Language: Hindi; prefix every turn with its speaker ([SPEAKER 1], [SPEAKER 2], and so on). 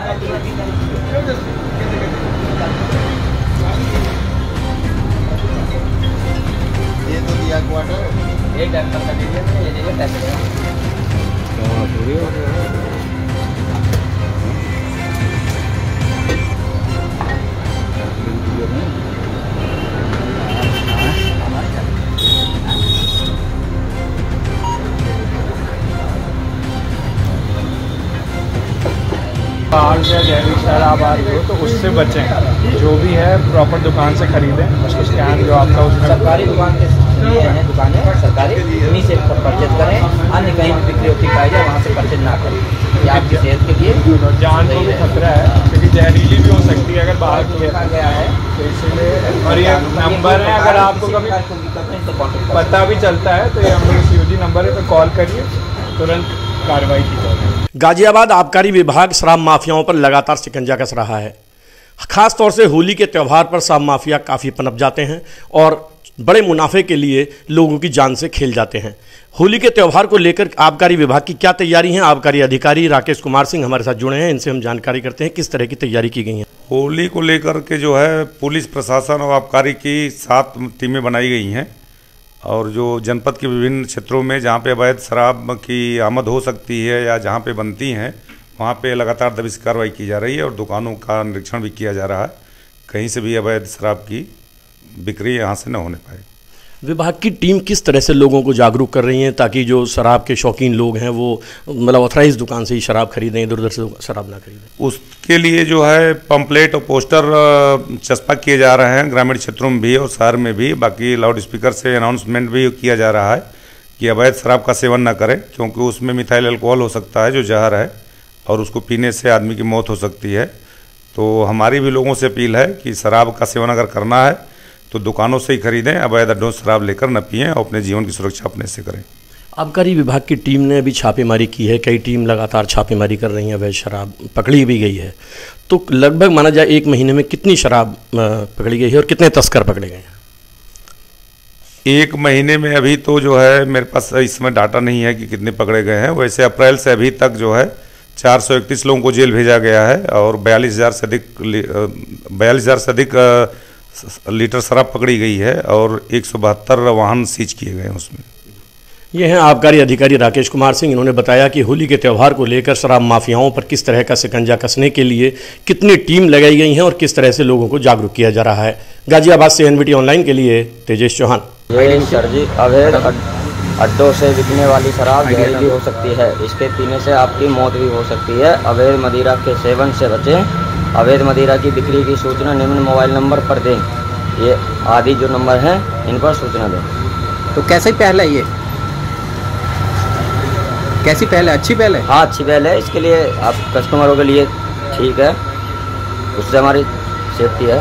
[SPEAKER 1] ये तो दिया क्वार्टर
[SPEAKER 2] ये डॉक्टर का दीजिए ये दीजिए पैसे
[SPEAKER 3] बाहर से जैविक शराब आ रही हो तो उससे बचें। जो भी है प्रॉपर दुकान से खरीदें। उसको स्कैन जो आपका उसमें
[SPEAKER 2] सरकारी दुकान के लिए हैं दुकानें सरकारी। उन्हीं से परचेज करें। अन्य कहीं भी बिक्री होती पाई जाए वहाँ से परचेज ना करें। ये आपकी सेहत के लिए
[SPEAKER 3] जान को भी खतरा है क्योंकि जहरीली भी हो सकती है अगर बाहर की
[SPEAKER 2] देखा गया है।
[SPEAKER 3] तो इसीलिए और ये नंबर है अगर आपको कभी पता भी चलता है तो ये हम लोग सी नंबर है तो कॉल करिए। तुरंत कार्रवाई की जाएगी।
[SPEAKER 4] गाजियाबाद आबकारी विभाग शराब माफियाओं पर लगातार शिकंजा कस रहा है। खास तौर से होली के त्यौहार पर शराब माफिया काफ़ी पनप जाते हैं और बड़े मुनाफे के लिए लोगों की जान से खेल जाते हैं। होली के त्यौहार को लेकर आबकारी विभाग की क्या तैयारी है? आबकारी अधिकारी राकेश कुमार सिंह हमारे साथ जुड़े हैं। इनसे हम जानकारी करते हैं किस तरह की तैयारी की गई है।
[SPEAKER 5] होली को लेकर के जो है पुलिस प्रशासन और आबकारी की सात टीमें बनाई गई हैं। और जो जनपद के विभिन्न क्षेत्रों में जहाँ पे अवैध शराब की आमद हो सकती है या जहाँ पे बनती हैं, वहाँ पे लगातार दबिश कार्रवाई की जा रही है और दुकानों का निरीक्षण भी किया जा रहा है। कहीं से भी अवैध शराब की बिक्री यहाँ से न होने पाए।
[SPEAKER 4] विभाग की टीम किस तरह से लोगों को जागरूक कर रही है ताकि जो शराब के शौकीन लोग हैं वो मतलब ऑथराइज दुकान से ही शराब खरीदें इधर उधर से शराब ना खरीदें?
[SPEAKER 5] उसके लिए जो है पंपलेट और पोस्टर चस्पा किए जा रहे हैं, ग्रामीण क्षेत्रों में भी और शहर में भी। बाकी लाउड स्पीकर से अनाउंसमेंट भी किया जा रहा है कि अवैध शराब का सेवन ना करें, क्योंकि उसमें मिथाइल अल्कोहल हो सकता है, जो जहर है, और उसको पीने से आदमी की मौत हो सकती है। तो हमारी भी लोगों से अपील है कि शराब का सेवन अगर करना है तो दुकानों से ही खरीदें अवैध अड्डों शराब लेकर न पिएँ और अपने जीवन की सुरक्षा अपने से करें।
[SPEAKER 4] आबकारी विभाग की टीम ने अभी छापेमारी की है कई टीम लगातार छापेमारी कर रही है अवैध शराब पकड़ी भी गई है। तो लगभग माना जाए एक महीने में कितनी शराब पकड़ी गई है और कितने तस्कर पकड़े गए हैं?
[SPEAKER 5] एक महीने में अभी तो जो है मेरे पास इस समय डाटा नहीं है कि कितने पकड़े गए हैं। वैसे अप्रैल से अभी तक जो है चार सौ इकतीस लोगों को जेल भेजा गया है और बयालीस हज़ार से अधिक बयालीस हज़ार से अधिक लीटर शराब पकड़ी गई है और एक सौ बहत्तर वाहन सीज किए गए उसमें।
[SPEAKER 4] ये हैं आबकारी अधिकारी राकेश कुमार सिंह। इन्होंने बताया कि होली के त्यौहार को लेकर शराब माफियाओं पर किस तरह का शिकंजा कसने के लिए कितनी टीम लगाई गई हैं और किस तरह से लोगों को जागरूक किया जा रहा है। गाजियाबाद से एनवीटी ऑनलाइन के लिए तेजेश चौहान।
[SPEAKER 2] सर जी अवैध अड- अड्डों से बिकने वाली शराब जहरीली हो सकती है। इसके पीने से आपकी मौत भी हो सकती है। अवैध मदिरा के सेवन से बचें। अवैध मदिरा की बिक्री की सूचना निम्न मोबाइल नंबर पर दें। ये आदि जो नंबर हैं इन पर सूचना दें।
[SPEAKER 6] तो कैसे पहल है ये? कैसी पहल है? अच्छी पहल है?
[SPEAKER 2] हाँ अच्छी पहल है। इसके लिए आप कस्टमरों के लिए ठीक है। उससे हमारी सेफ्टी है।